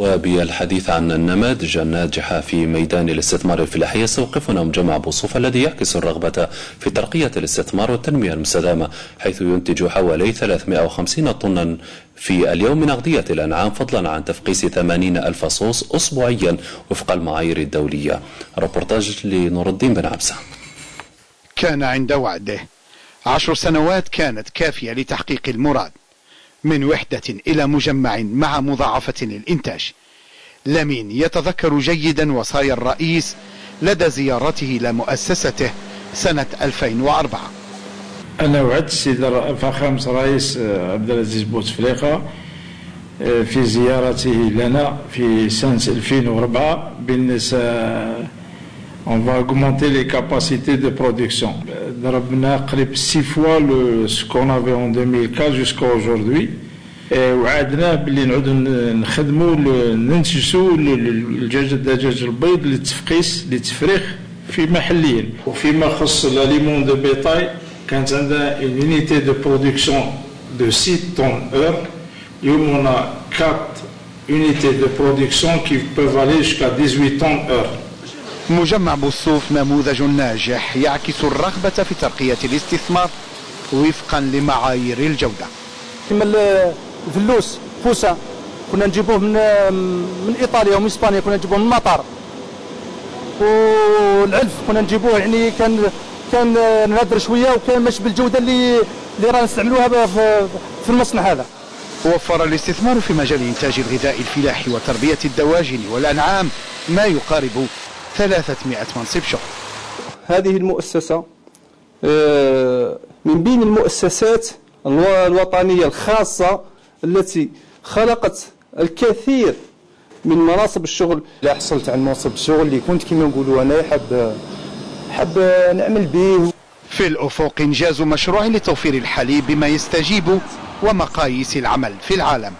وبالحديث عن النماذج الناجحة في ميدان الاستثمار الفلاحي يستوقفنا مجمع بوصوف الذي يعكس الرغبة في ترقية الاستثمار والتنمية المستدامة حيث ينتج حوالي 350 طنا في اليوم من أغذية الأنعام فضلا عن تفقيس 80 ألف صوص أسبوعيا وفق المعايير الدولية. ربورتاج لنور الدين بن عبسة. كان عند وعده. عشر سنوات كانت كافية لتحقيق المراد. من وحدة إلى مجمع مع مضاعفة الإنتاج. لمين يتذكر جيدا وصايا الرئيس لدى زيارته لمؤسسته سنة 2004 أنا وعدت السيد فخامة رئيس عبد العزيز بوتفليقة في زيارته لنا في سنة 2004 بأن on va augmenter les capacités de production. ضربنا قريب 6 fois le, ce qu'on avait en 2004 jusqu'à aujourd'hui. وعدنا باللي نعودوا نخدموا ننتجوا الدجاج الدجاج البيض للتفقيس للتفريخ في محليا وفيما خص لاليمون دو بيتاي كانت عندنا une unité de production de 6 tonnes heure اليوم on a 4 unités de production qui peuvent aller jusqu'à 18 tonnes heure مجمع بوصوف نموذج ناجح يعكس الرغبة في ترقية الاستثمار وفقا لمعايير الجودة. كما الفلوس فوسا كنا نجيبوه من من إيطاليا ومن إسبانيا كنا نجيبوه من المطار. والعلف كنا نجيبوه يعني كان كان نادر شوية وكان مش بالجودة اللي اللي رانا نستعملوها في, في المصنع هذا. وفر الاستثمار في مجال إنتاج الغذاء الفلاحي وتربية الدواجن والأنعام ما يقارب 300 منصب شغل. هذه المؤسسة من بين المؤسسات الوطنية الخاصة التي خلقت الكثير من مناصب الشغل. لا حصلت على منصب الشغل اللي كنت كما نقولوا أنا حاب حاب نعمل به. في الأفق إنجاز مشروع لتوفير الحليب بما يستجيب ومقاييس العمل في العالم.